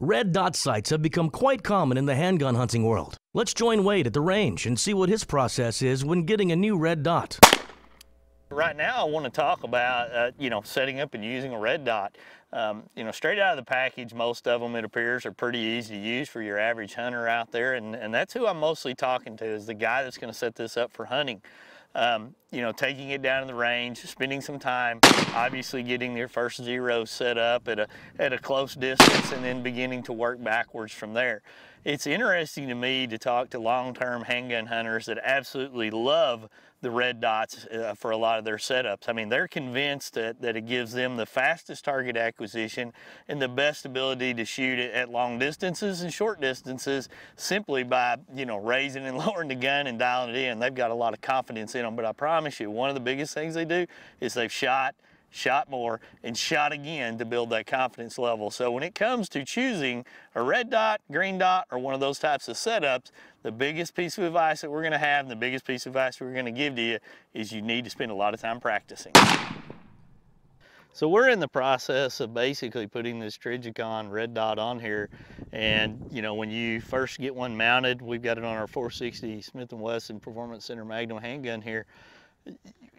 Red dot sights have become quite common in the handgun hunting world. Let's join Wade at the range and see what his process is when getting a new red dot. Right now I want to talk about, uh, you know, setting up and using a red dot. Um, you know, straight out of the package, most of them, it appears, are pretty easy to use for your average hunter out there. And, and that's who I'm mostly talking to is the guy that's going to set this up for hunting um, you know, taking it down to the range, spending some time, obviously getting their first zero set up at a, at a close distance and then beginning to work backwards from there. It's interesting to me to talk to long-term handgun hunters that absolutely love the red dots uh, for a lot of their setups. I mean, they're convinced that, that it gives them the fastest target acquisition and the best ability to shoot it at long distances and short distances simply by, you know, raising and lowering the gun and dialing it in. They've got a lot of confidence in them, but I promise you, one of the biggest things they do is they've shot shot more, and shot again to build that confidence level. So when it comes to choosing a red dot, green dot, or one of those types of setups, the biggest piece of advice that we're gonna have and the biggest piece of advice we're gonna give to you is you need to spend a lot of time practicing. So we're in the process of basically putting this Trijicon red dot on here. And you know, when you first get one mounted, we've got it on our 460 Smith & Wesson Performance Center Magnum handgun here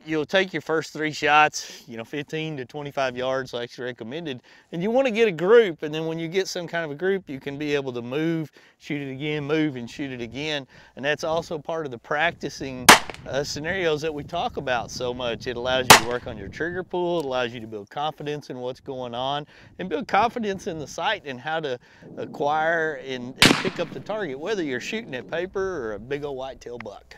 you'll take your first three shots, you know, 15 to 25 yards like recommended, and you want to get a group, and then when you get some kind of a group, you can be able to move, shoot it again, move and shoot it again, and that's also part of the practicing uh, scenarios that we talk about so much. It allows you to work on your trigger pull, it allows you to build confidence in what's going on, and build confidence in the sight and how to acquire and, and pick up the target, whether you're shooting at paper or a big old whitetail buck.